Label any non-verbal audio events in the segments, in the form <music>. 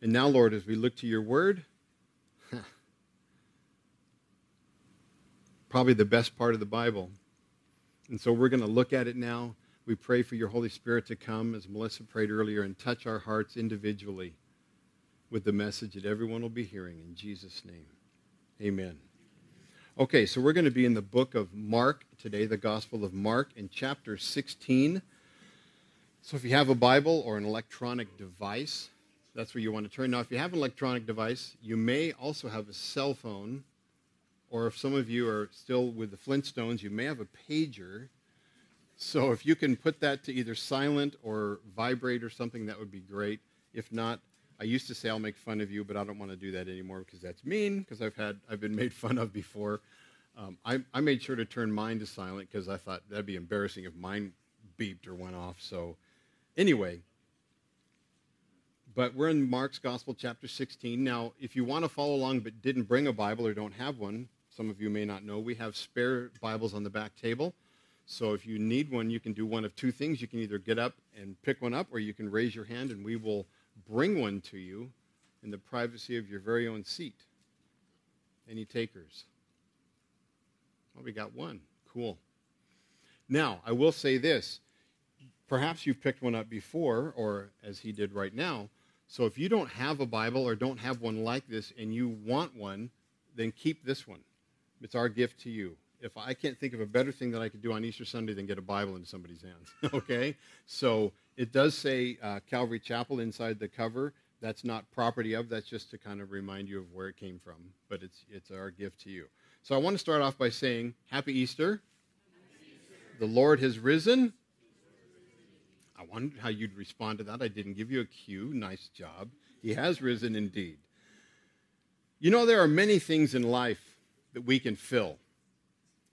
And now, Lord, as we look to your word, <laughs> probably the best part of the Bible. And so we're going to look at it now. We pray for your Holy Spirit to come, as Melissa prayed earlier, and touch our hearts individually with the message that everyone will be hearing. In Jesus' name, amen. Okay, so we're going to be in the book of Mark today, the Gospel of Mark, in chapter 16. So if you have a Bible or an electronic device, that's where you want to turn. Now, if you have an electronic device, you may also have a cell phone, or if some of you are still with the Flintstones, you may have a pager. So if you can put that to either silent or vibrate or something, that would be great. If not, I used to say I'll make fun of you, but I don't want to do that anymore because that's mean. Because I've had I've been <laughs> made fun of before. Um, I, I made sure to turn mine to silent because I thought that'd be embarrassing if mine beeped or went off. So anyway, but we're in Mark's Gospel, chapter 16. Now, if you want to follow along but didn't bring a Bible or don't have one, some of you may not know, we have spare Bibles on the back table. So if you need one, you can do one of two things. You can either get up and pick one up, or you can raise your hand and we will bring one to you in the privacy of your very own seat. Any takers? Well, we got one. Cool. Now, I will say this. Perhaps you've picked one up before, or as he did right now. So if you don't have a Bible or don't have one like this and you want one, then keep this one. It's our gift to you. If I can't think of a better thing that I could do on Easter Sunday than get a Bible into somebody's hands, <laughs> okay? So it does say uh, Calvary Chapel inside the cover. That's not property of. That's just to kind of remind you of where it came from. But it's it's our gift to you. So I want to start off by saying Happy Easter. Happy Easter. The Lord has risen. I wondered how you'd respond to that. I didn't give you a cue. Nice job. He has risen indeed. You know, there are many things in life that we can fill.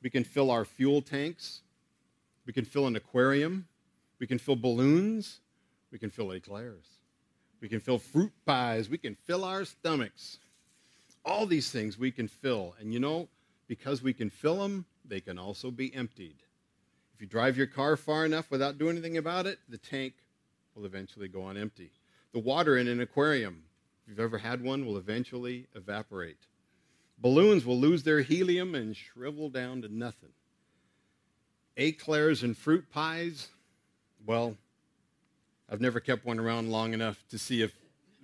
We can fill our fuel tanks. We can fill an aquarium. We can fill balloons. We can fill eclairs. We can fill fruit pies. We can fill our stomachs. All these things we can fill. And you know, because we can fill them, they can also be emptied. If you drive your car far enough without doing anything about it, the tank will eventually go on empty. The water in an aquarium, if you've ever had one, will eventually evaporate. Balloons will lose their helium and shrivel down to nothing. Eclairs and fruit pies, well, I've never kept one around long enough to see if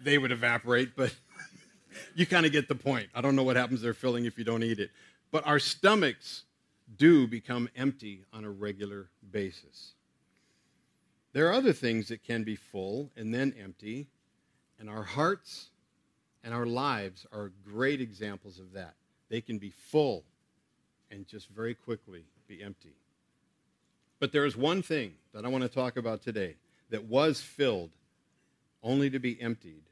they would evaporate, but <laughs> you kind of get the point. I don't know what happens to their filling if you don't eat it. But our stomachs do become empty on a regular basis. There are other things that can be full and then empty, and our hearts and our lives are great examples of that. They can be full and just very quickly be empty. But there is one thing that I want to talk about today that was filled only to be emptied.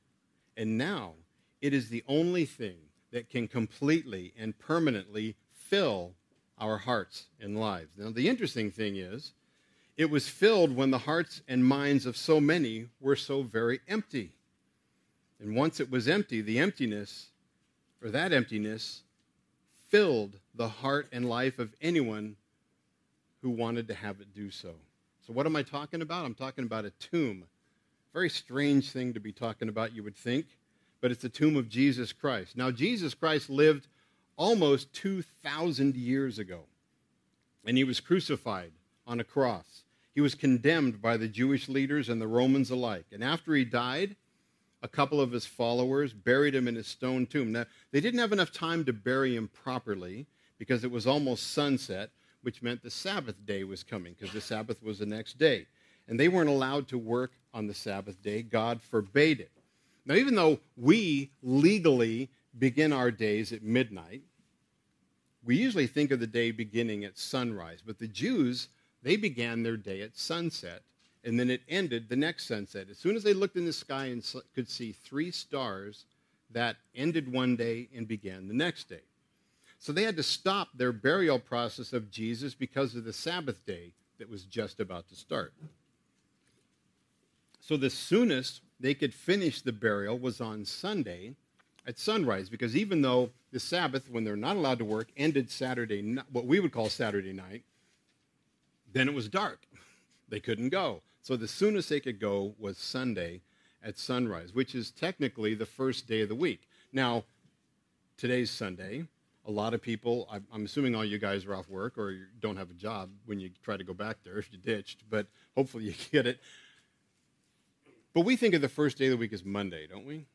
And now it is the only thing that can completely and permanently fill our hearts and lives. Now, the interesting thing is, it was filled when the hearts and minds of so many were so very empty. And once it was empty, the emptiness, or that emptiness, filled the heart and life of anyone who wanted to have it do so. So, what am I talking about? I'm talking about a tomb. Very strange thing to be talking about, you would think, but it's the tomb of Jesus Christ. Now, Jesus Christ lived almost 2,000 years ago, and he was crucified on a cross. He was condemned by the Jewish leaders and the Romans alike. And after he died, a couple of his followers buried him in his stone tomb. Now, they didn't have enough time to bury him properly because it was almost sunset, which meant the Sabbath day was coming because the Sabbath was the next day. And they weren't allowed to work on the Sabbath day. God forbade it. Now, even though we legally begin our days at midnight, we usually think of the day beginning at sunrise, but the Jews, they began their day at sunset and then it ended the next sunset. As soon as they looked in the sky and could see three stars, that ended one day and began the next day. So they had to stop their burial process of Jesus because of the Sabbath day that was just about to start. So the soonest they could finish the burial was on Sunday at sunrise because even though the Sabbath, when they're not allowed to work, ended Saturday, what we would call Saturday night, then it was dark. <laughs> They couldn't go. So the soonest they could go was Sunday, at sunrise, which is technically the first day of the week. Now, today's Sunday. A lot of people, I'm assuming all you guys are off work or don't have a job when you try to go back there if you ditched, but hopefully <laughs> you get it. But we think of the first day of the week as Monday, don't we?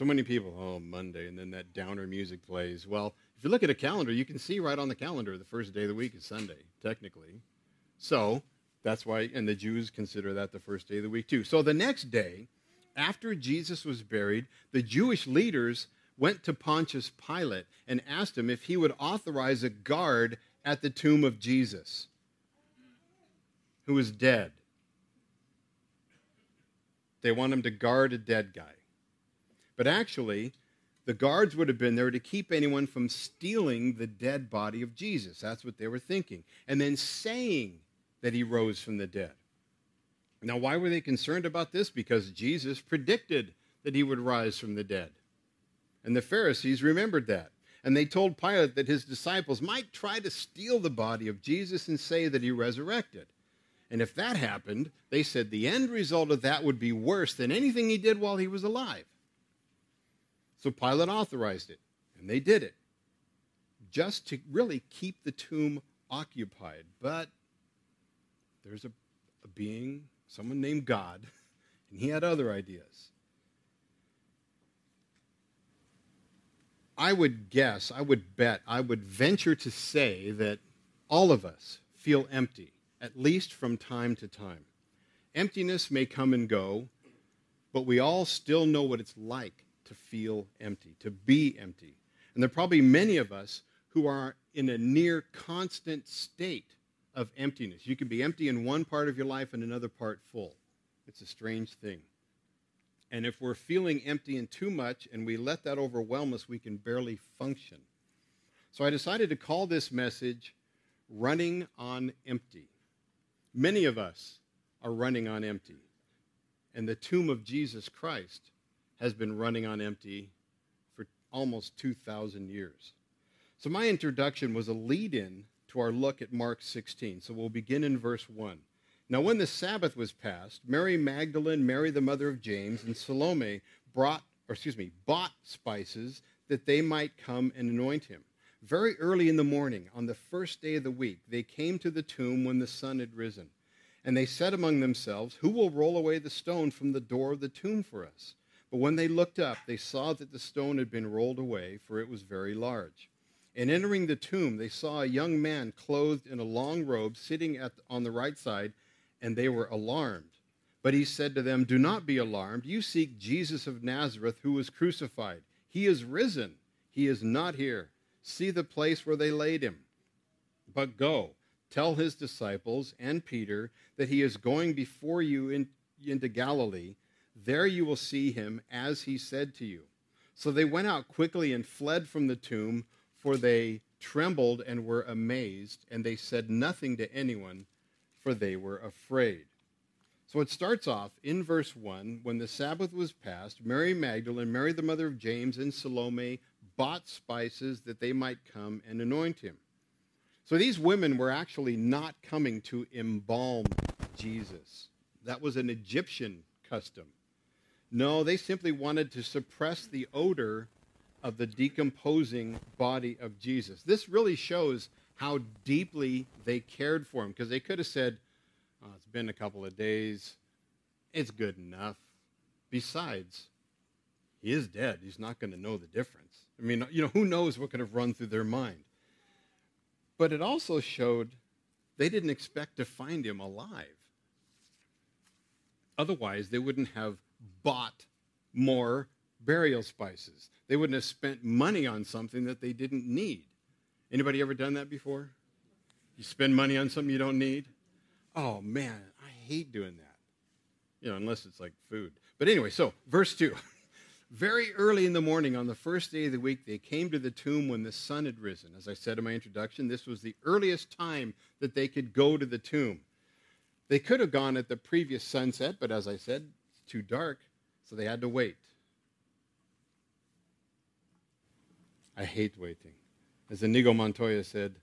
So many people, oh, Monday, and then that downer music plays. Well, if you look at a calendar, you can see right on the calendar the first day of the week is Sunday, technically. So that's why, and the Jews consider that the first day of the week too. So the next day, after Jesus was buried, the Jewish leaders went to Pontius Pilate and asked him if he would authorize a guard at the tomb of Jesus, who was dead. They want him to guard a dead guy. But actually, the guards would have been there to keep anyone from stealing the dead body of Jesus. That's what they were thinking. And then saying that he rose from the dead. Now, why were they concerned about this? Because Jesus predicted that he would rise from the dead. And the Pharisees remembered that. And they told Pilate that his disciples might try to steal the body of Jesus and say that he resurrected. And if that happened, they said the end result of that would be worse than anything he did while he was alive. So Pilate authorized it, and they did it, just to really keep the tomb occupied. But there's a, a being, someone named God, <laughs> and he had other ideas. I would guess, I would bet, I would venture to say that all of us feel empty, at least from time to time. Emptiness may come and go, but we all still know what it's like to feel empty, to be empty. And there are probably many of us who are in a near constant state of emptiness. You can be empty in one part of your life and another part full. It's a strange thing. And if we're feeling empty and too much and we let that overwhelm us, we can barely function. So I decided to call this message Running on Empty. Many of us are running on empty. And the tomb of Jesus Christ has been running on empty for almost 2,000 years. So, my introduction was a lead in to our look at Mark 16. So, we'll begin in verse 1. Now, when the Sabbath was passed, Mary Magdalene, Mary the mother of James, and Salome brought, or excuse me, bought spices that they might come and anoint him. Very early in the morning, on the first day of the week, they came to the tomb when the sun had risen. And they said among themselves, Who will roll away the stone from the door of the tomb for us? But when they looked up, they saw that the stone had been rolled away, for it was very large. And entering the tomb, they saw a young man clothed in a long robe sitting at, on the right side, and they were alarmed. But he said to them, Do not be alarmed. You seek Jesus of Nazareth, who was crucified. He is risen. He is not here. See the place where they laid him. But go, tell his disciples and Peter that he is going before you in, into Galilee there you will see him as he said to you. So they went out quickly and fled from the tomb, for they trembled and were amazed, and they said nothing to anyone, for they were afraid. So it starts off in verse 1 when the Sabbath was passed, Mary Magdalene, Mary the mother of James, and Salome bought spices that they might come and anoint him. So these women were actually not coming to embalm Jesus. That was an Egyptian custom. No, they simply wanted to suppress the odor of the decomposing body of Jesus. This really shows how deeply they cared for him because they could have said, oh, It's been a couple of days, it's good enough. Besides, he is dead. He's not going to know the difference. I mean, you know, who knows what could have run through their mind? But it also showed they didn't expect to find him alive. Otherwise, they wouldn't have bought more burial spices. They wouldn't have spent money on something that they didn't need. Anybody ever done that before? You spend money on something you don't need? Oh man, I hate doing that. You know, unless it's like food. But anyway, so verse 2. <laughs> Very early in the morning on the first day of the week, they came to the tomb when the sun had risen. As I said in my introduction, this was the earliest time that they could go to the tomb. They could have gone at the previous sunset, but as I said, too dark, so they had to wait. I hate waiting. As Inigo Montoya said,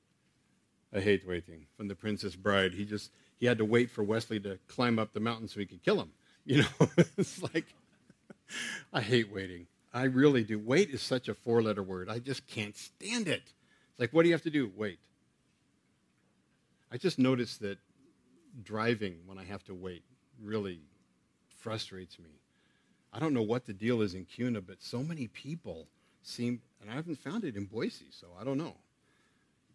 I hate waiting. From The Princess Bride, he just he had to wait for Westley to climb up the mountain so he could kill him. <laughs> You know, it's like I hate waiting. I really do. Wait is such a four letter word. I just can't stand it. It's like, what do you have to do? Wait. I just noticed that driving when I have to wait really frustrates me. I don't know what the deal is in Kuna, but so many people seem, and I haven't found it in Boise, so I don't know.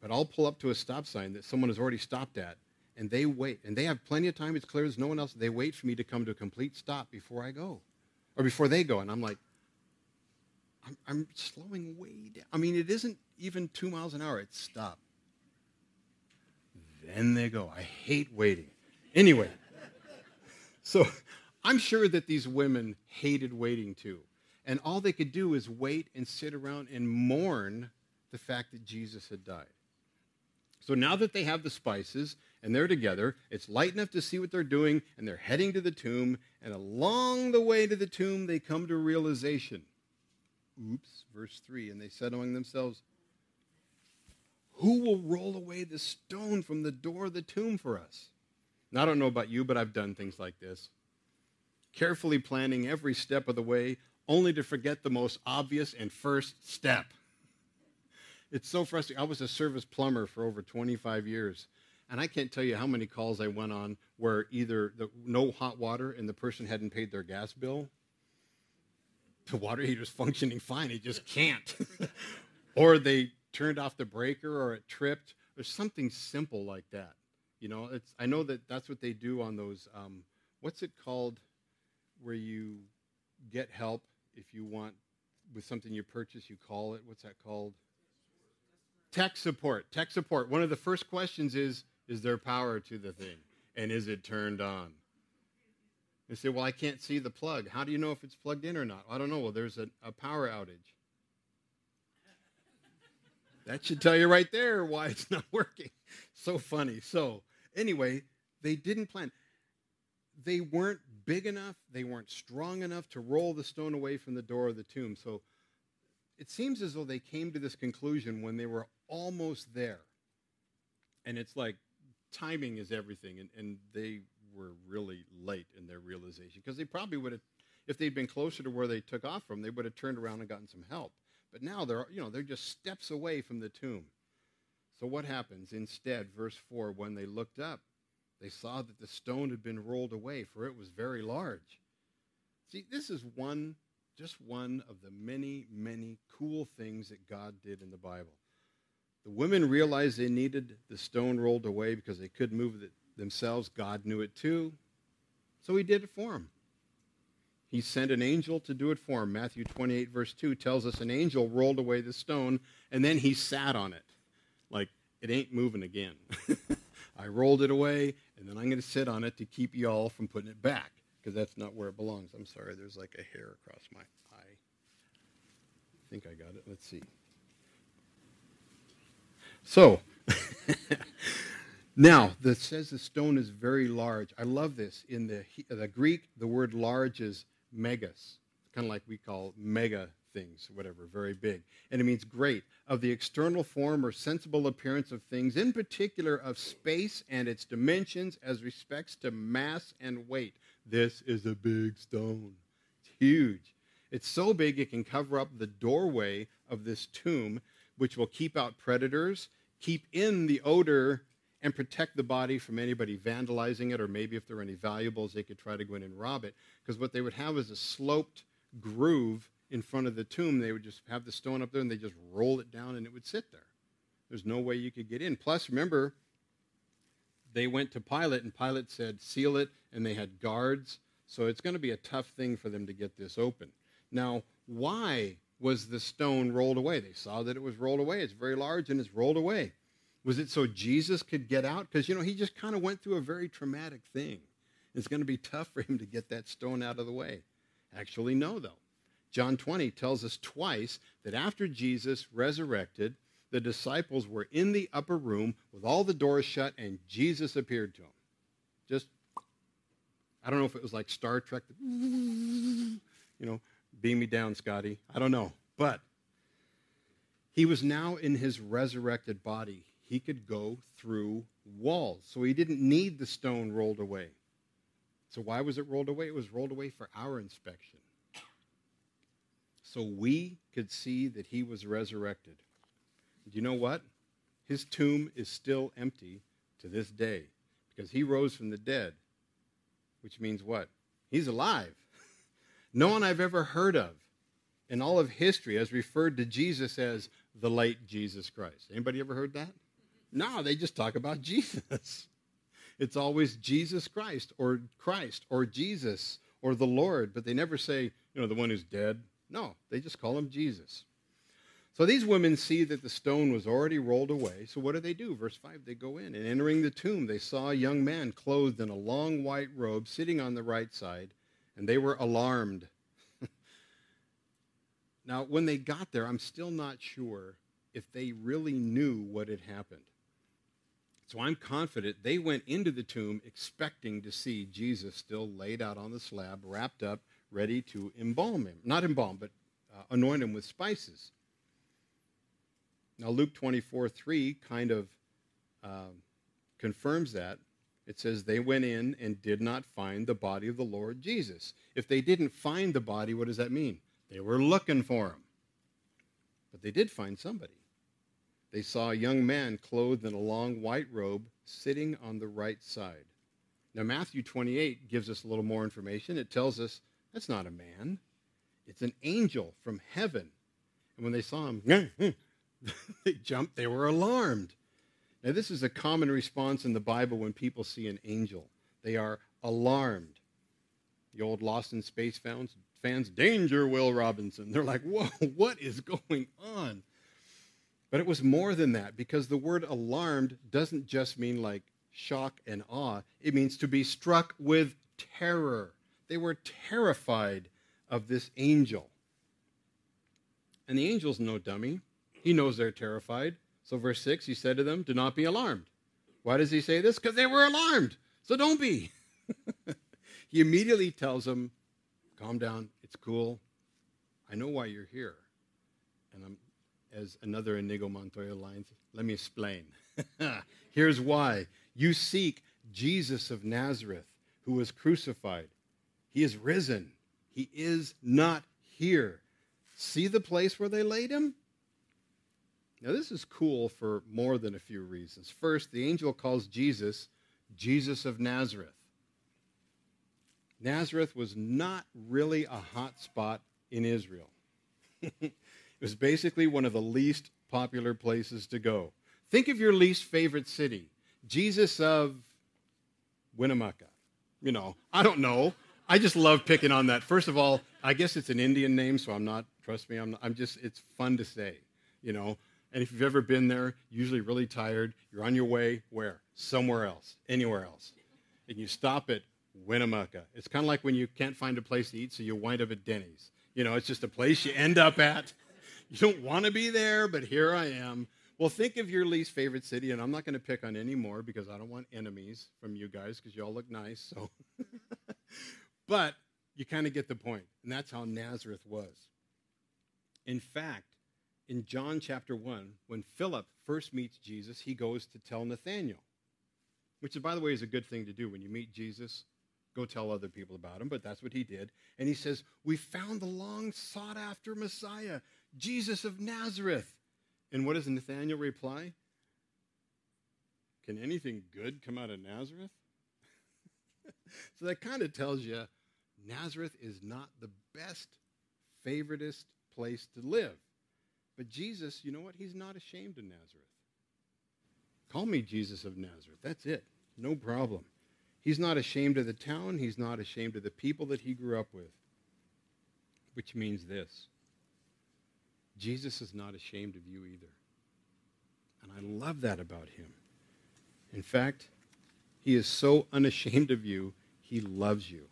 But I'll pull up to a stop sign that someone has already stopped at, and they wait, and they have plenty of time. It's clear there's no one else. They wait for me to come to a complete stop before I go, or before they go, and I'm like, I'm, I'm slowing way down. I mean, it isn't even two miles an hour. It's stop. Then they go. I hate waiting. Anyway, <laughs> so I'm sure that these women hated waiting too. And all they could do is wait and sit around and mourn the fact that Jesus had died. So now that they have the spices and they're together, it's light enough to see what they're doing, and they're heading to the tomb. And along the way to the tomb, they come to realization. Oops, verse 3 And they said among themselves, Who will roll away the stone from the door of the tomb for us? Now, I don't know about you, but I've done things like this. Carefully planning every step of the way, only to forget the most obvious and first step. It's so frustrating. I was a service plumber for over 25 years, and I can't tell you how many calls I went on where either the, no hot water and the person hadn't paid their gas bill. The water heater's functioning fine, it just can't. <laughs> or they turned off the breaker or it tripped, or something simple like that. You know, it's, I know that that's what they do on those, um, what's it called, where you get help if you want, with something you purchase, you call it, what's that called? Tech support. Tech support. One of the first questions is Is there power to the thing? And is it turned on? They say, Well, I can't see the plug. How do you know if it's plugged in or not? I don't know. Well, there's a, a power outage. That should tell you right there why it's not <laughs> working. So funny. So, anyway, they didn't plan. They weren't big enough, they weren't strong enough to roll the stone away from the door of the tomb. So it seems as though they came to this conclusion when they were almost there. And it's like timing is everything. And, and they were really late in their realization because they probably would have, if they'd been closer to where they took off from, they would have turned around and gotten some help. But now they're, you know, they're just steps away from the tomb. So what happens? Instead, verse 4, when they looked up, they saw that the stone had been rolled away, for it was very large. See, this is one, just one of the many, many cool things that God did in the Bible. The women realized they needed the stone rolled away because they couldn't move it themselves. God knew it too. So he did it for them. He sent an angel to do it for them. Matthew 28, verse 2 tells us an angel rolled away the stone and then he sat on it. Like, it ain't moving again. <laughs> I rolled it away, and then I'm going to sit on it to keep y'all from putting it back because that's not where it belongs. I'm sorry, there's like a hair across my eye. I think I got it. Let's see. So, <laughs> now, that says the stone is very large. I love this. In the, the Greek, the word large is megas, kind of like we call mega things, whatever, very big. And it means great, of the external form or sensible appearance of things, in particular of space and its dimensions as respects to mass and weight. This is a big stone. It's huge. It's so big it can cover up the doorway of this tomb, which will keep out predators, keep in the odor, and protect the body from anybody vandalizing it, or maybe if there are any valuables, they could try to go in and rob it. Because what they would have is a sloped groove in front of the tomb, they would just have the stone up there and they just roll it down and it would sit there. There's no way you could get in. Plus, remember, they went to Pilate and Pilate said, seal it, and they had guards. So it's going to be a tough thing for them to get this open. Now, why was the stone rolled away? They saw that it was rolled away. It's very large and it's rolled away. Was it so Jesus could get out? Because, you know, he just kind of went through a very traumatic thing. It's going to be tough for him to get that stone out of the way. Actually, no, though. John 20 tells us twice that after Jesus resurrected, the disciples were in the upper room with all the doors shut, and Jesus appeared to them. Just, I don't know if it was like Star Trek, you know, beam me down, Scotty. I don't know. But he was now in his resurrected body. He could go through walls. So he didn't need the stone rolled away. So why was it rolled away? It was rolled away for our inspection so we could see that he was resurrected. Do you know what? His tomb is still empty to this day because he rose from the dead, which means what? He's alive. <laughs> No one I've ever heard of in all of history has referred to Jesus as the late Jesus Christ. Anybody ever heard that? No, they just talk about <laughs> Jesus. It's always Jesus Christ or Christ or Jesus or the Lord, but they never say, you know, the one who's dead. No, they just call him Jesus. So these women see that the stone was already rolled away. So what do they do? Verse 5 they go in, and entering the tomb, they saw a young man clothed in a long white robe sitting on the right side, and they were alarmed. <laughs> now, when they got there, I'm still not sure if they really knew what had happened. So I'm confident they went into the tomb expecting to see Jesus still laid out on the slab, wrapped up, ready to embalm him. Not embalm, but uh, anoint him with spices. Now, Luke 24 3 kind of uh, confirms that. It says, They went in and did not find the body of the Lord Jesus. If they didn't find the body, what does that mean? They were looking for him. But they did find somebody they saw a young man clothed in a long white robe sitting on the right side. Now, Matthew 28 gives us a little more information. It tells us that's not a man, it's an angel from heaven. And when they saw him, <laughs> they jumped, they were alarmed. Now, this is a common response in the Bible when people see an angel. They are alarmed. The old Lost in Space fans, fans danger, Will Robinson. They're like, whoa, <laughs> what is going on? But it was more than that because the word alarmed doesn't just mean like shock and awe, it means to be struck with terror. They were terrified of this angel. And the angel's no dummy. He knows they're terrified. So, verse 6, he said to them, Do not be alarmed. Why does he say this? Because they were alarmed. So don't be. <laughs> he immediately tells them, Calm down. It's cool. I know why you're here. And I'm as another Inigo Montoya line. Let me explain. <laughs> Here's why. You seek Jesus of Nazareth, who was crucified. He is risen. He is not here. See the place where they laid him? Now, this is cool for more than a few reasons. First, the angel calls Jesus Jesus of Nazareth. Nazareth was not really a hot spot in Israel. <laughs> It was basically one of the least popular places to go. Think of your least favorite city. Jesus of Winnemucca. You know, I don't know. I just love picking on that. First of all, I guess it's an Indian name, so I'm not, trust me, I'm, I'm just, it's fun to say, you know. And if you've ever been there, usually really tired, you're on your way where? Somewhere else, anywhere else. And you stop at Winnemucca. It's kind of like when you can't find a place to eat, so you wind up at Denny's. You know, it's just a place you end up at <laughs> you don't want to be there, but here I am. Well, think of your least favorite city, and I'm not going to pick on any more because I don't want enemies from you guys because you all look nice. So, <laughs> but you kind of get the point, and that's how Nazareth was. In fact, in John chapter 1, when Philip first meets Jesus, he goes to tell Nathanael, which, by the way, is a good thing to do when you meet Jesus. Go tell other people about him, but that's what he did. And he says, We found the long sought after Messiah. Jesus of Nazareth. And what does Nathanael reply? Can anything good come out of Nazareth? <laughs> so that kind of tells you Nazareth is not the best, favoritist place to live. But Jesus, you know what? He's not ashamed of Nazareth. Call me Jesus of Nazareth. That's it. No problem. He's not ashamed of the town. He's not ashamed of the people that he grew up with. Which means this Jesus is not ashamed of you either. And I love that about him. In fact, he is so unashamed of you, he loves you.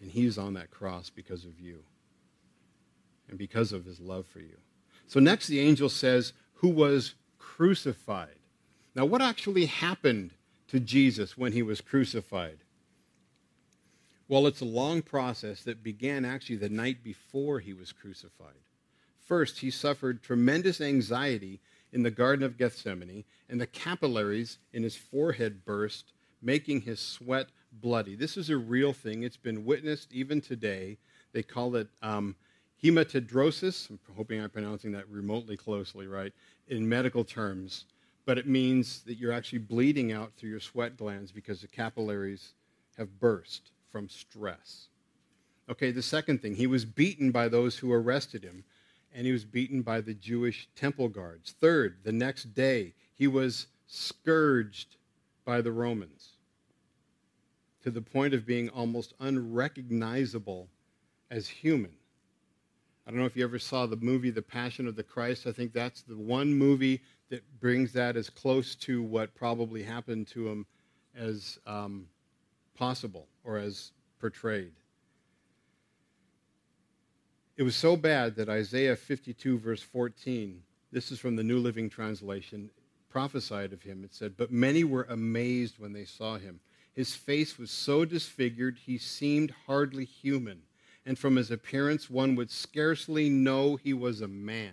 And he's on that cross because of you and because of his love for you. So, next, the angel says, Who was crucified. Now, what actually happened to Jesus when he was crucified? Well, it's a long process that began actually the night before he was crucified. First, he suffered tremendous anxiety in the Garden of Gethsemane, and the capillaries in his forehead burst, making his sweat bloody. This is a real thing. It's been witnessed even today. They call it um, Hematidrosis, I'm hoping I'm pronouncing that remotely closely right, in medical terms, but it means that you're actually bleeding out through your sweat glands because the capillaries have burst from stress. Okay, the second thing, he was beaten by those who arrested him, and he was beaten by the Jewish temple guards. Third, the next day, he was scourged by the Romans to the point of being almost unrecognizable as human. I don't know if you ever saw the movie The Passion of the Christ. I think that's the one movie that brings that as close to what probably happened to him as um, possible or as portrayed. It was so bad that Isaiah 52, verse 14, this is from the New Living Translation, prophesied of him. It said, But many were amazed when they saw him. His face was so disfigured, he seemed hardly human. And from his appearance, one would scarcely know he was a man.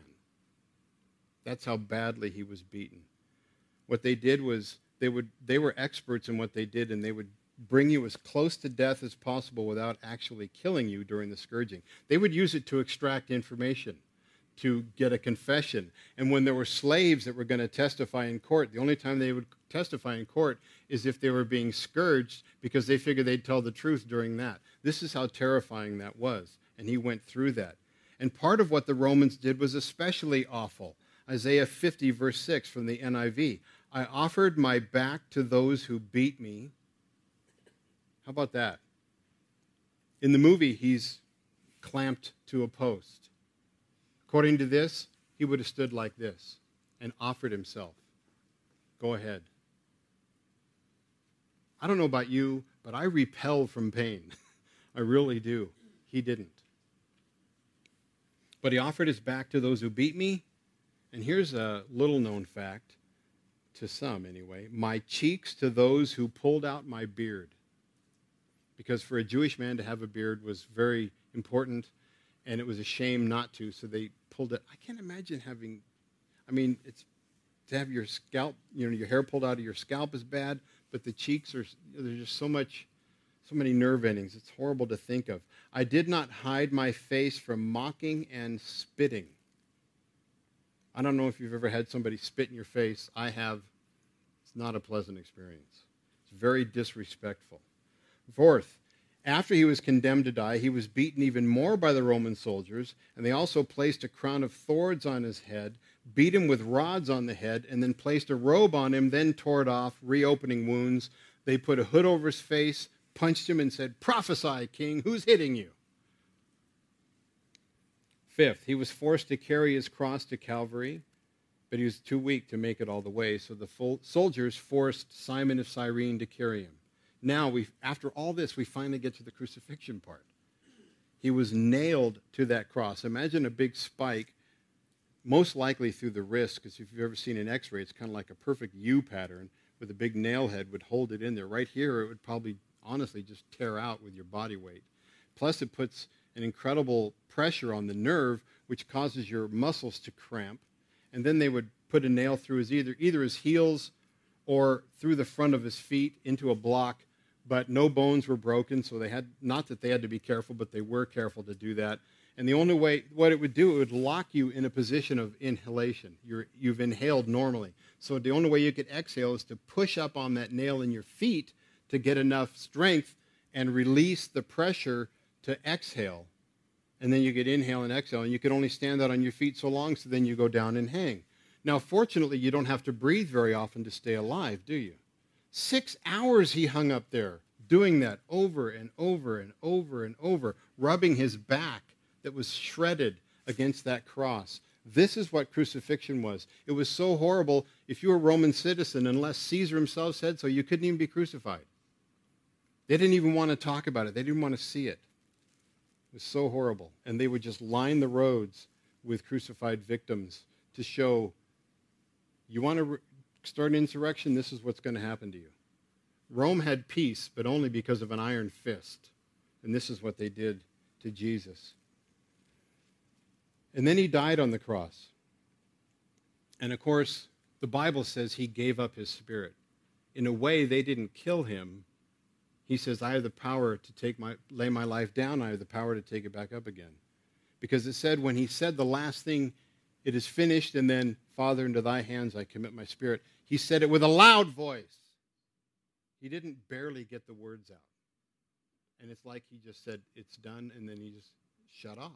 That's how badly he was beaten. What they did was they, would, they were experts in what they did, and they would bring you as close to death as possible without actually killing you during the scourging. They would use it to extract information, to get a confession. And when there were slaves that were going to testify in court, the only time they would testify in court is if they were being scourged because they figured they'd tell the truth during that. This is how terrifying that was. And he went through that. And part of what the Romans did was especially awful. Isaiah 50, verse 6 from the NIV. I offered my back to those who beat me. How about that? In the movie, he's clamped to a post. According to this, he would have stood like this and offered himself. Go ahead. I don't know about you, but I repel from pain. <laughs> I really do. He didn't. But he offered his back to those who beat me. And here's a little known fact, to some anyway my cheeks to those who pulled out my beard. Because for a Jewish man to have a beard was very important, and it was a shame not to, so they pulled it. I can't imagine having, I mean, it's to have your scalp, you know, your hair pulled out of your scalp is bad, but the cheeks are, there's just so much, so many nerve endings. It's horrible to think of. I did not hide my face from mocking and spitting. I don't know if you've ever had somebody spit in your face. I have. It's not a pleasant experience. It's very disrespectful. Fourth, after he was condemned to die, he was beaten even more by the Roman soldiers, and they also placed a crown of thorns on his head beat him with rods on the head, and then placed a robe on him, then tore it off, reopening wounds. They put a hood over his face, punched him, and said, Prophesy, king, who's hitting you? Fifth, he was forced to carry his cross to Calvary, but he was too weak to make it all the way, so the soldiers forced Simon of Cyrene to carry him. Now, we, after all this, we finally get to the crucifixion part. He was nailed to that cross. Imagine a big spike most likely through the wrist, because if you've ever seen an x-ray, it's kind of like a perfect U pattern with a big nail head would hold it in there. Right here, it would probably honestly just tear out with your body weight. Plus, it puts an incredible pressure on the nerve, which causes your muscles to cramp. And then they would put a nail through his either, either his heels or through the front of his feet into a block, but no bones were broken, so they had, not that they had to be careful, but they were careful to do that. And the only way, what it would do, it would lock you in a position of inhalation. you have inhaled normally. So the only way you could exhale is to push up on that nail in your feet to get enough strength and release the pressure to exhale. And then you could inhale and exhale. And you could only stand that on your feet so long, so then you go down and hang. Now, fortunately, you don't have to breathe very often to stay alive, do you? Six hours he hung up there doing that over and over and over and over, rubbing his back that was shredded against that cross. This is what crucifixion was. It was so horrible, if you were a Roman citizen, unless Caesar himself said so, you couldn't even be crucified. They didn't even want to talk about it, they didn't want to see it. It was so horrible. And they would just line the roads with crucified victims to show you want to start an insurrection, this is what's going to happen to you. Rome had peace, but only because of an iron fist. And this is what they did to Jesus. And then he died on the cross. And of course, the Bible says he gave up his spirit. In a way, they didn't kill him. He says, I have the power to take my, lay my life down. I have the power to take it back up again. Because it said, when he said the last thing, it is finished, and then, Father, into thy hands I commit my spirit, he said it with a loud voice. He didn't barely get the words out. And it's like he just said, it's done, and then he just shut off.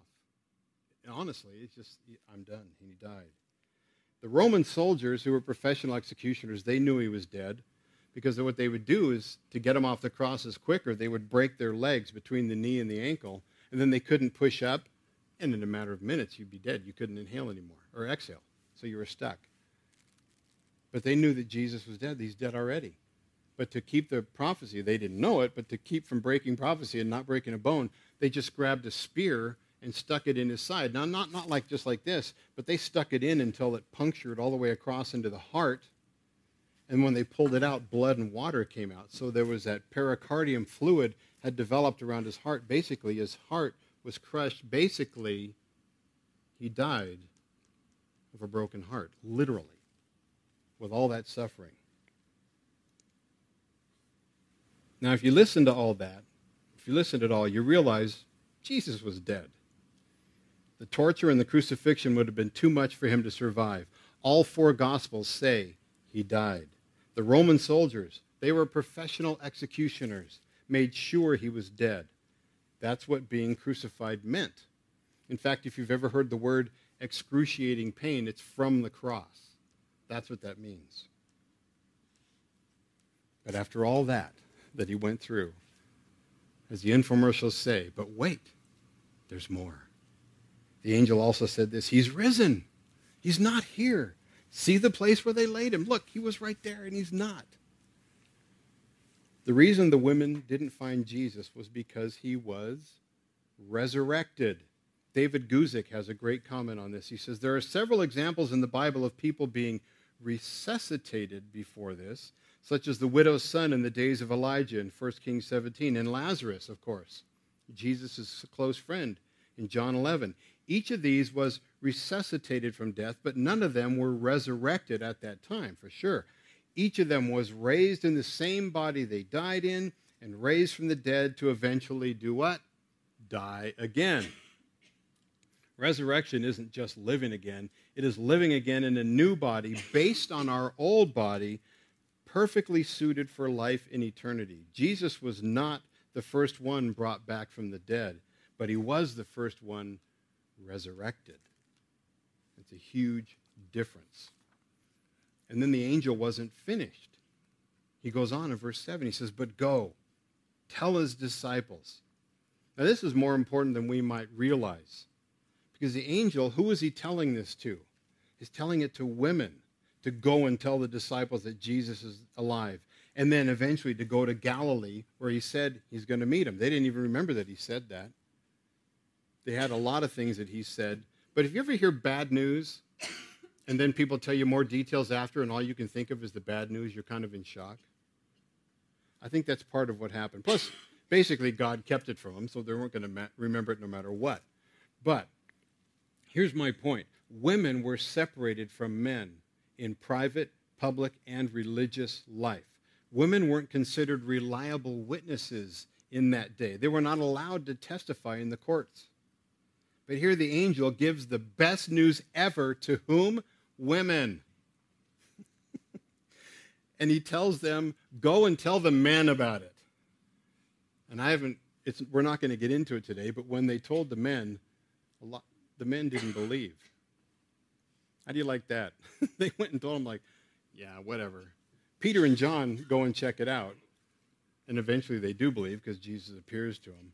And honestly, it's just, I'm done. And he died. The Roman soldiers, who were professional executioners, they knew he was dead because what they would do is to get him off the crosses quicker, they would break their legs between the knee and the ankle, and then they couldn't push up, and in a matter of minutes, you'd be dead. You couldn't inhale anymore or exhale, so you were stuck. But they knew that Jesus was dead. He's dead already. But to keep the prophecy, they didn't know it, but to keep from breaking prophecy and not breaking a bone, they just grabbed a spear and stuck it in his side. Now, not, not like just like this, but they stuck it in until it punctured all the way across into the heart. And when they pulled it out, blood and water came out. So there was that pericardium fluid had developed around his heart. Basically, his heart was crushed. Basically, he died of a broken heart, literally, with all that suffering. Now, if you listen to all that, if you listen at all, you realize Jesus was dead. The torture and the crucifixion would have been too much for him to survive. All four Gospels say he died. The Roman soldiers, they were professional executioners, made sure he was dead. That's what being crucified meant. In fact, if you've ever heard the word excruciating pain, it's from the cross. That's what that means. But after all that that he went through, as the infomercials say, but wait, there's more. The angel also said this He's risen. He's not here. See the place where they laid him. Look, he was right there, and he's not. The reason the women didn't find Jesus was because he was resurrected. David Guzik has a great comment on this. He says there are several examples in the Bible of people being resuscitated before this, such as the widow's son in the days of Elijah in 1 Kings 17, and Lazarus, of course, Jesus' close friend in John 11. Each of these was resuscitated from death, but none of them were resurrected at that time, for sure. Each of them was raised in the same body they died in and raised from the dead to eventually do what? Die again. Resurrection isn't just living again, it is living again in a new body based on our old body, perfectly suited for life in eternity. Jesus was not the first one brought back from the dead, but he was the first one resurrected. It's a huge difference. And then the angel wasn't finished. He goes on in verse 7. He says, But go, tell his disciples. Now, this is more important than we might realize. Because the angel, who is he telling this to? He's telling it to women to go and tell the disciples that Jesus is alive. And then eventually to go to Galilee, where he said he's going to meet them. They didn't even remember that he said that. They had a lot of things that he said. But if you ever hear bad news, and then people tell you more details after, and all you can think of is the bad news, you're kind of in shock. I think that's part of what happened. Plus, basically, God kept it from them, so they weren't going to ma- remember it no matter what. But here's my point women were separated from men in private, public, and religious life. Women weren't considered reliable witnesses in that day, they were not allowed to testify in the courts. But here the angel gives the best news ever to whom? Women. <laughs> and he tells them, go and tell the men about it. And I haven't, it's, we're not going to get into it today, but when they told the men, a lot, the men didn't believe. How do you like that? <laughs> they went and told him, like, yeah, whatever. Peter and John go and check it out. And eventually they do believe because Jesus appears to them.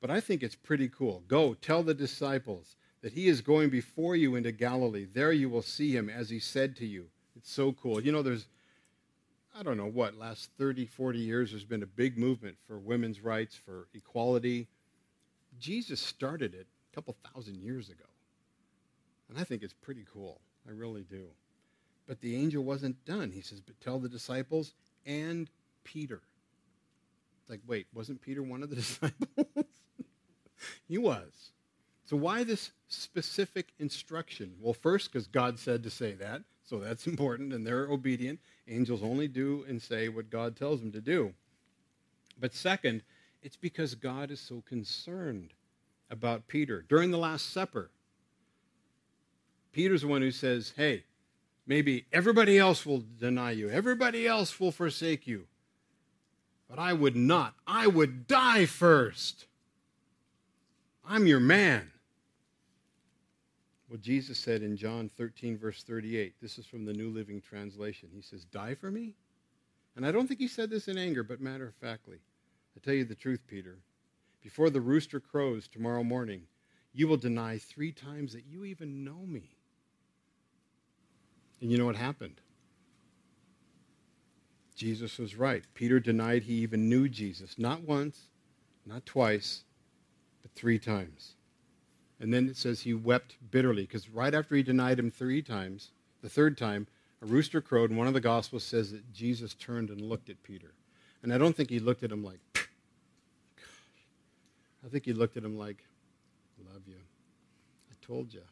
But I think it's pretty cool. Go, tell the disciples that he is going before you into Galilee. There you will see him as he said to you. It's so cool. You know, there's, I don't know what, last 30, 40 years, there's been a big movement for women's rights, for equality. Jesus started it couple thousand years ago. And I think it's pretty cool. I really do. But the angel wasn't done. He says, but tell the disciples and Peter. It's like, wait, wasn't Peter one of the <laughs> disciples? he was. So why this specific instruction? Well, first, because God said to say that, so that's <laughs> important, and they're obedient. Angels only do and say what God tells them to do. But second, it's because God is so concerned about Peter during the Last Supper. Peter's the one who says, Hey, maybe everybody else will deny you, everybody else will forsake you. But I would not. I would die first. I'm your man. Well, Jesus said in John 13, verse 38, this is from the New Living Translation. He says, Die for me? And I don't think he said this in anger, but matter of factly. I tell you the truth, Peter. Before the rooster crows tomorrow morning, you will deny three times that you even know me. And you know what happened? Jesus was right. Peter denied he even knew Jesus. Not once, not twice, but three times. And then it says he wept bitterly because right after he denied him three times, the third time, a rooster crowed, and one of the Gospels says that Jesus turned and looked at Peter. And I don't think he looked at him like. I think he looked at him like, I love you. I told you.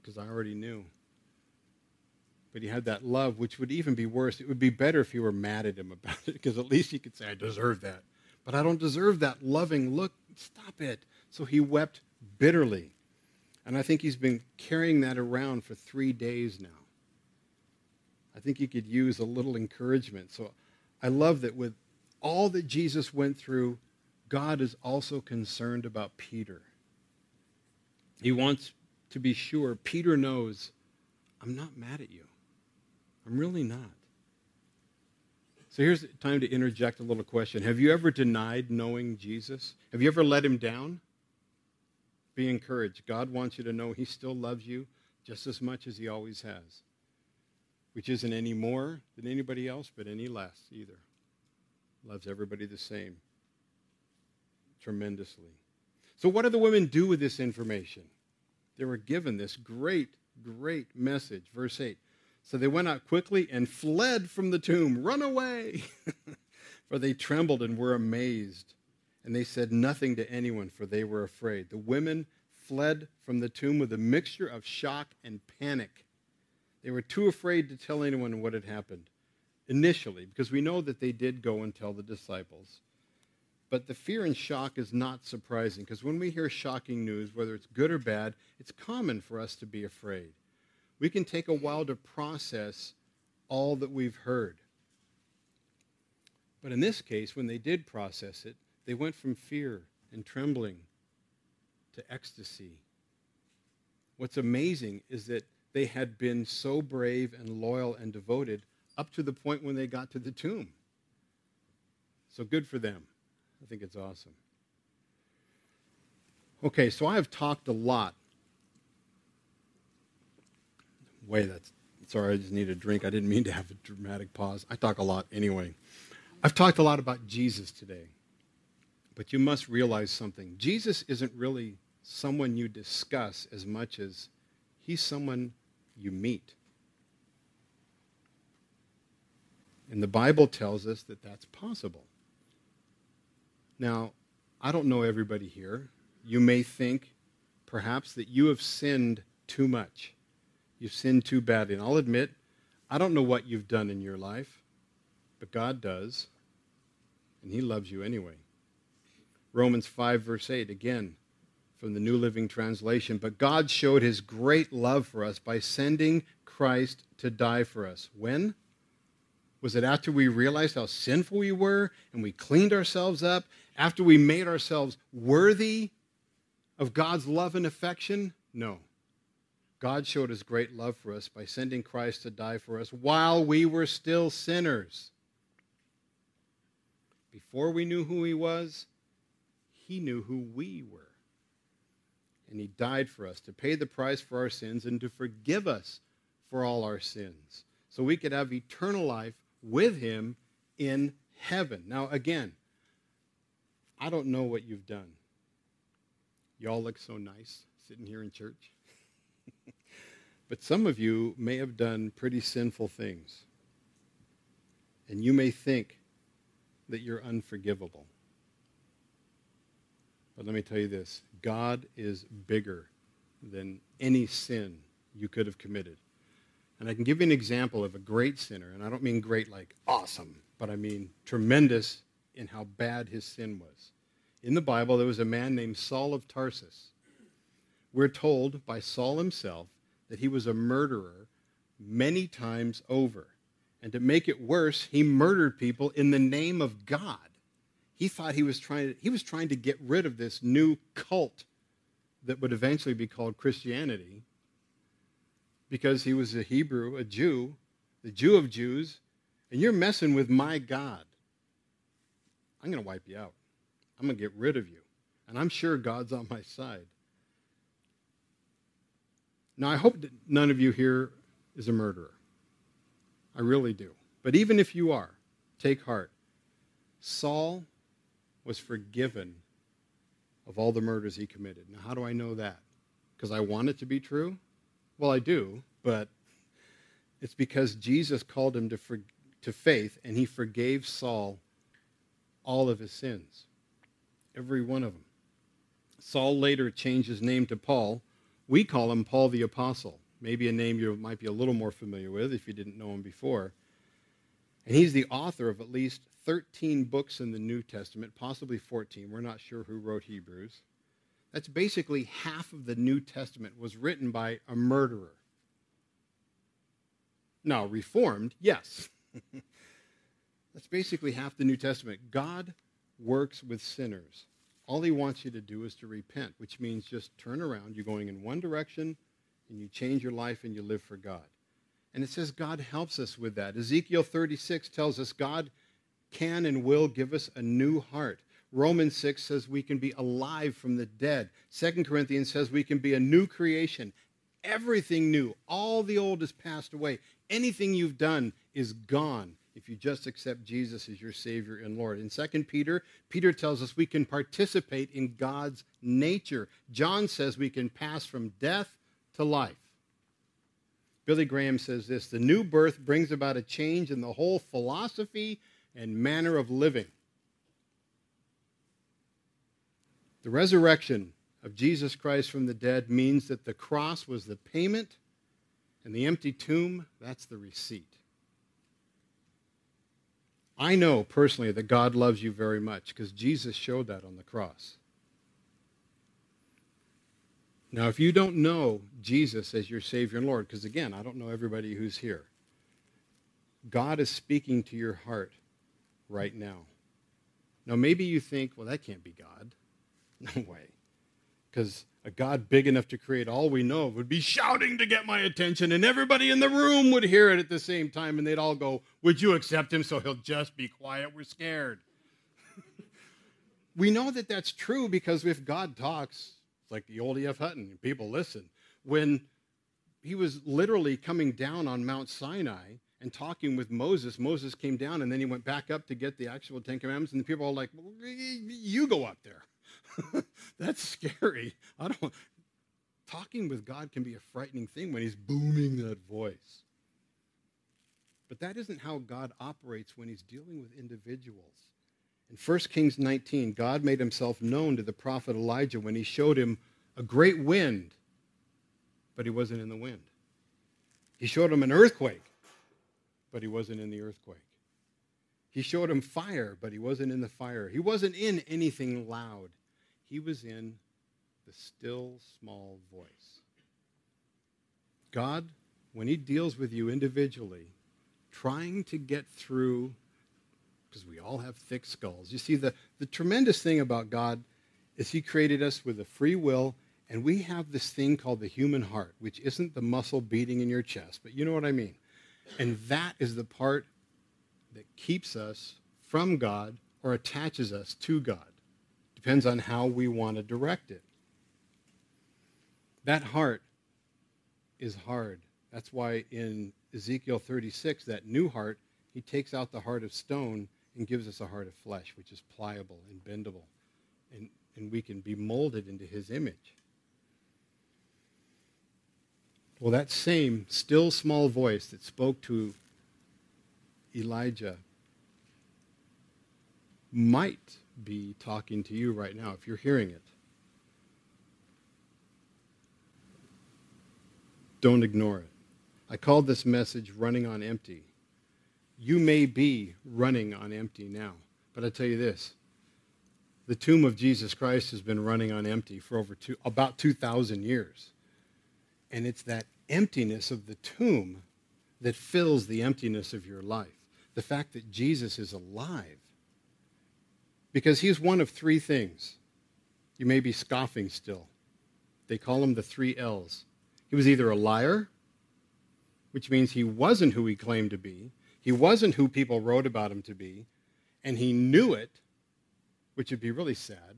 Because I already knew. But he had that love, which would even be worse. It would be better if you were mad at him about it, because at least he could say, I deserve that. But I don't deserve that loving look. Stop it. So he wept bitterly. And I think he's been carrying that around for three days now. I think he could use a little encouragement. So I love that with all that Jesus went through, God is also concerned about Peter. He wants to be sure Peter knows, I'm not mad at you. I'm really not. So here's time to interject a little question. Have you ever denied knowing Jesus? Have you ever let him down? Be encouraged. God wants you to know he still loves you just as much as he always has, which isn't any more than anybody else, but any less either. Loves everybody the same tremendously. So, what do the women do with this information? They were given this great, great message. Verse 8 so they went out quickly and fled from the tomb. Run away! <laughs> for they trembled and were amazed. And they said nothing to anyone, for they were afraid. The women fled from the tomb with a mixture of shock and panic. They were too afraid to tell anyone what had happened initially, because we know that they did go and tell the disciples. But the fear and shock is not surprising, because when we hear shocking news, whether it's good or bad, it's common for us to be afraid we can take a while to process all that we've heard. But in this case, when they did process it, they went from fear and trembling to ecstasy. What's amazing is that they had been so brave and loyal and devoted up to the point when they got to the tomb. So good for them. I think it's awesome. Okay, so I have talked a lot way. That's sorry, I just need a drink. I didn't mean to have a dramatic pause. I talk a lot anyway. I've talked a lot about Jesus today. But you must realize something. Jesus isn't really someone you discuss as much as he's someone you meet. And the Bible tells us that that's possible. Now, I don't know everybody here. You may think perhaps that you have sinned too much. You've sinned too badly. And I'll admit, I don't know what you've done in your life, but God does. And He loves you anyway. Romans 5, verse 8, again, from the New Living Translation. But God showed His great love for us by sending Christ to die for us. When? Was it after we realized how sinful we were and we cleaned ourselves up? After we made ourselves worthy of God's love and affection? No. God showed his great love for us by sending Christ to die for us while we were still sinners. Before we knew who he was, he knew who we were. And he died for us to pay the price for our sins and to forgive us for all our sins so we could have eternal life with him in heaven. Now, again, I don't know what you've done. Y'all look so nice sitting here in church. <laughs> but some of you may have done pretty sinful things. And you may think that you're unforgivable. But let me tell you this God is bigger than any sin you could have committed. And I can give you an example of a great sinner, and I don't mean great like awesome, but I mean tremendous in how bad his sin was. In the Bible, there was a man named Saul of Tarsus. We're told by Saul himself that he was a murderer many times over. And to make it worse, he murdered people in the name of God. He thought he was trying to, he was trying to get rid of this new cult that would eventually be called Christianity because he was a Hebrew, a Jew, the Jew of Jews, and you're messing with my God. I'm going to wipe you out. I'm going to get rid of you. And I'm sure God's on my side. Now, I hope that none of you here is a murderer. I really do. But even if you are, take heart. Saul was forgiven of all the murders he committed. Now, how do I know that? Because I want it to be true? Well, I do, but it's because Jesus called him to, for, to faith and he forgave Saul all of his sins, every one of them. Saul later changed his name to Paul. We call him Paul the Apostle, maybe a name you might be a little more familiar with if you didn't know him before. And he's the author of at least 13 books in the New Testament, possibly 14. We're not sure who wrote Hebrews. That's basically half of the New Testament was written by a murderer. Now, reformed, yes. <laughs> That's basically half the New Testament. God works with sinners. All he wants you to do is to repent, which means just turn around. You're going in one direction, and you change your life and you live for God. And it says God helps us with that. Ezekiel 36 tells us God can and will give us a new heart. Romans 6 says we can be alive from the dead. 2 Corinthians says we can be a new creation. Everything new. All the old has passed away. Anything you've done is gone if you just accept Jesus as your Savior and Lord. In 2 Peter, Peter tells us we can participate in God's nature. John says we can pass from death to life. Billy Graham says this the new birth brings about a change in the whole philosophy and manner of living. The resurrection of Jesus Christ from the dead means that the cross was the payment and the empty tomb, that's the receipt. I know personally that God loves you very much because Jesus showed that on the cross. Now, if you don't know Jesus as your Savior and Lord, because again, I don't know everybody who's here, God is speaking to your heart right now. Now, maybe you think, well, that can't be God. <laughs> No way. Because a God big enough to create all we know would be shouting to get my attention, and everybody in the room would hear it at the same time, and they'd all go, Would you accept him so he'll just be quiet? We're scared. <laughs> we know that that's true because if God talks, it's like the old E.F. Hutton, people listen. When he was literally coming down on Mount Sinai, and talking with Moses, Moses came down and then he went back up to get the actual Ten Commandments, and the people are like, well, "You go up there." <laughs> That's scary. I don't. Talking with God can be a frightening thing when He's booming that voice. But that isn't how God operates when He's dealing with individuals. In 1 Kings 19, God made Himself known to the prophet Elijah when He showed him a great wind, but He wasn't in the wind. He showed him an earthquake but he wasn't in the earthquake. He showed him fire, but he wasn't in the fire. He wasn't in anything loud. He was in the still small voice. God, when he deals with you individually, trying to get through, because we all have thick skulls. You see, the, the tremendous thing about God is he created us with a free will, and we have this thing called the human heart, which isn't the muscle beating in your chest, but you know what I mean. And that is the part that keeps us from God or attaches us to God. Depends on how we want to direct it. That heart is hard. That's why in Ezekiel 36, that new heart, he takes out the heart of stone and gives us a heart of flesh, which is pliable and bendable. And, and we can be molded into his image. Well, that same still small voice that spoke to Elijah might be talking to you right now if you're hearing it. Don't ignore it. I called this message Running on Empty. You may be running on empty now, but I tell you this the tomb of Jesus Christ has been running on empty for over two, about 2,000 years. And it's that emptiness of the tomb that fills the emptiness of your life. The fact that Jesus is alive. Because he's one of three things. You may be scoffing still. They call him the three L's. He was either a liar, which means he wasn't who he claimed to be, he wasn't who people wrote about him to be, and he knew it, which would be really sad,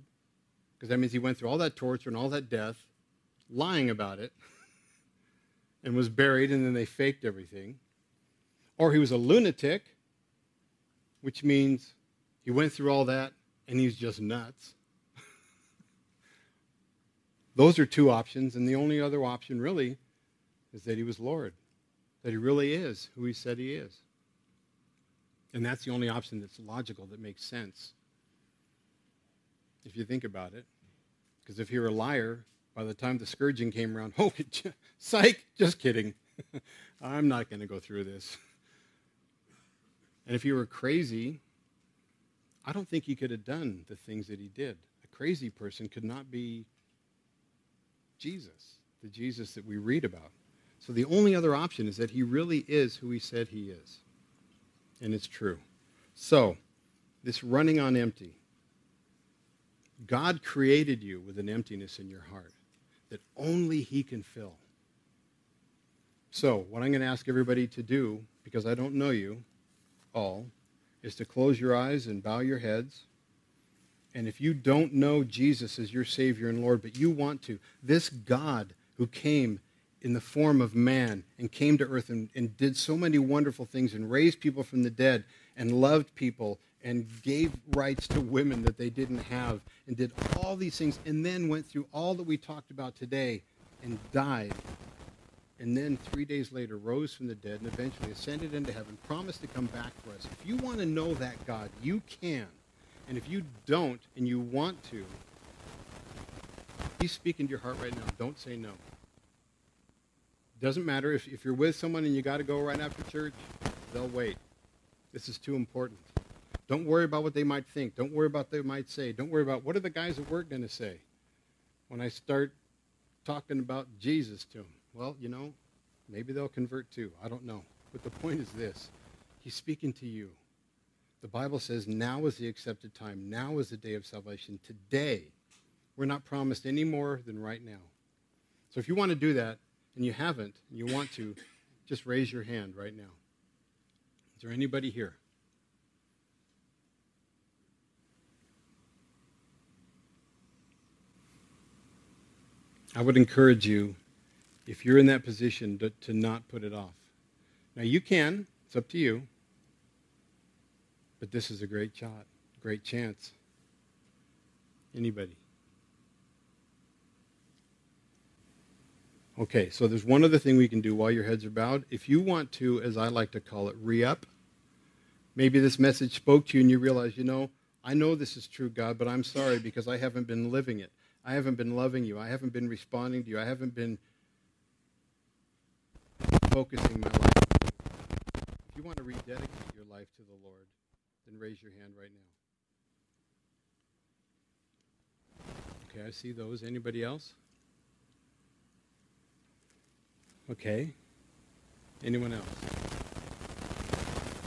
because that means he went through all that torture and all that death, lying about it, <laughs> and was buried, and then they faked everything. Or he was a lunatic, which means he went through all that and he's just nuts. <laughs> Those are two options, and the only other option really is that he was Lord, that he really is who he said he is. And that's the only option that's logical, that makes sense. If you think about it. Because if you're a liar, by the time the scourging came around, <laughs> oh, psych, just kidding. <laughs> I'm not going to go through this. And if you were crazy, I don't think he could have done the things that he did. A crazy person could not be Jesus, the Jesus that we read about. So the only other option is that he really is who he said he is. And it's true. So, this running on empty. God created you with an emptiness in your heart that only he can fill. So, what I'm going to ask everybody to do, because I don't know you all, is to close your eyes and bow your heads. And if you don't know Jesus as your Savior and Lord, but you want to, this God who came in the form of man and came to earth and, and did so many wonderful things and raised people from the dead and loved people and gave rights to women that they didn't have and did all these things and then went through all that we talked about today and died and then three days later rose from the dead and eventually ascended into heaven, promised to come back for us. If you want to know that God, you can. And if you don't and you want to, He's speaking to your heart right now. Don't say no. Doesn't matter if, if you're with someone and you got to go right after church, they'll wait. This is too important. Don't worry about what they might think. Don't worry about what they might say. Don't worry about what are the guys at work going to say when I start talking about Jesus to them. Well, you know, maybe they'll convert too. I don't know. But the point is this He's speaking to you. The Bible says now is the accepted time. Now is the day of salvation. Today. We're not promised any more than right now. So if you want to do that and you haven't and you want to, <coughs> just raise your hand right now. Is there anybody here? I would encourage you if you're in that position, to, to not put it off. Now, you can, it's up to you, but this is a great shot, great chance. Anybody? Okay, so there's one other thing we can do while your heads are bowed. If you want to, as I like to call it, re up, maybe this message spoke to you and you realize, you know, I know this is true, God, but I'm sorry because I haven't been living it. I haven't been loving you. I haven't been responding to you. I haven't been focusing my life. If you want to rededicate your life to the Lord, then raise your hand right now. Okay, I see those. Anybody else? Okay. Anyone else?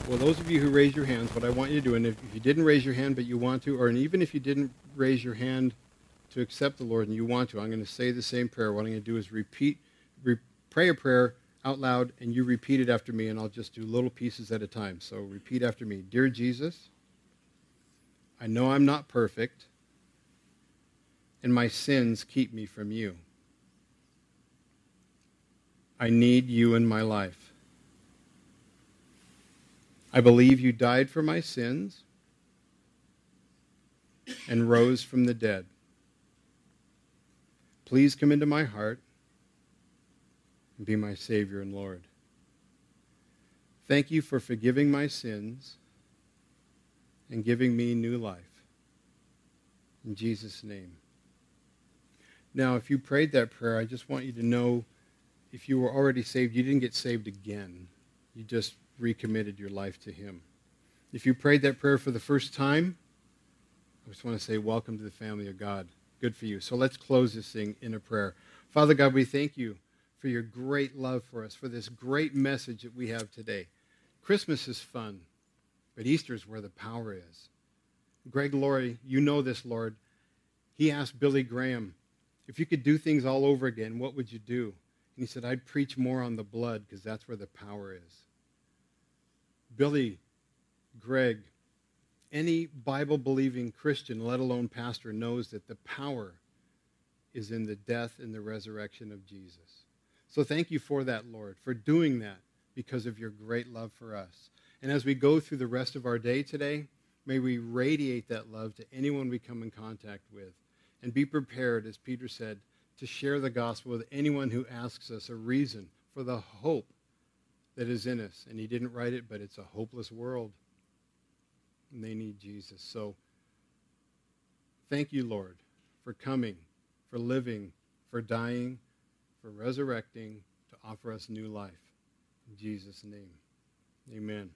Well, those of you who raised your hands, what I want you to do, and if, if you didn't raise your hand but you want to, or even if you didn't raise your hand to accept the Lord and you want to, I'm going to say the same prayer. What I'm going to do is repeat, re- pray a prayer out loud and you repeat it after me, and I'll just do little pieces at a time. So repeat after me Dear Jesus, I know I'm not perfect, and my sins keep me from you. I need you in my life. I believe you died for my sins and rose from the dead. Please come into my heart and be my Savior and Lord. Thank you for forgiving my sins and giving me new life. In Jesus' name. Now, if you prayed that prayer, I just want you to know if you were already saved, you didn't get saved again. You just recommitted your life to Him. If you prayed that prayer for the first time, I just want to say, welcome to the family of God. Good for you. So let's close this thing in a prayer. Father God, we thank you for your great love for us, for this great message that we have today. Christmas is fun, but Easter is where the power is. Greg Laurie, you know this, Lord. He asked Billy Graham, if you could do things all over again, what would you do? And he said, I'd preach more on the blood because that's where the power is. Billy, Greg, any Bible believing Christian, let alone pastor, knows that the power is in the death and the resurrection of Jesus. So thank you for that, Lord, for doing that because of your great love for us. And as we go through the rest of our day today, may we radiate that love to anyone we come in contact with. And be prepared, as Peter said, to share the gospel with anyone who asks us a reason for the hope that is in us. And he didn't write it, but it's a hopeless world. And they need Jesus. So thank you, Lord, for coming, for living, for dying, for resurrecting to offer us new life. In Jesus' name, amen.